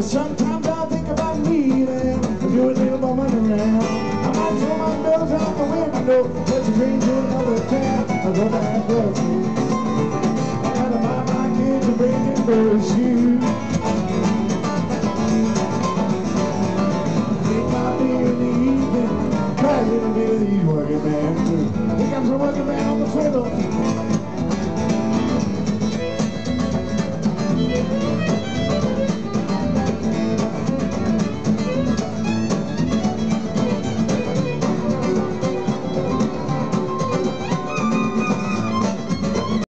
But sometimes I think about leaving, do a little bumming around. I might throw my nose out the window, but you train to another town. I go back there. I gotta buy my kids a brand new pair of shoes. It might beer in the evening, try a little bit of these working man too. Here comes a working man on the fiddle.